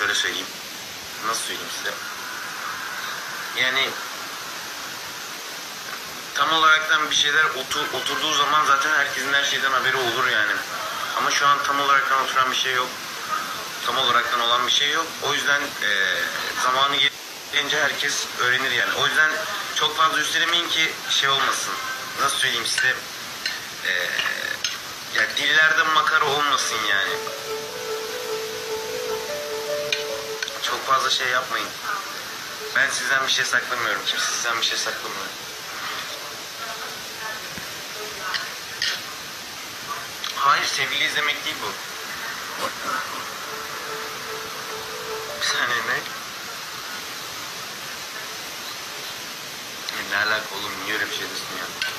Böyle söyleyeyim. Nasıl söyleyeyim size? Yani tam olaraktan bir şeyler otur, oturduğu zaman zaten herkesin her şeyden haberi olur yani. Ama şu an tam olaraktan oturan bir şey yok. Tam olaraktan olan bir şey yok. O yüzden eee zamanı gelince herkes öğrenir yani. O yüzden çok fazla üstelemeyin ki şey olmasın. Nasıl söyleyeyim size? Eee ya dillerde makara olmasın yani. Fazla şey yapmayın. Ben sizden bir şey saklamıyorum. Kimse sizden bir şey saklamıyor. Hayır sevgili izlemek değil bu. Bir saniye ne? Ne alaka oğlum niye öyle bir şey ya?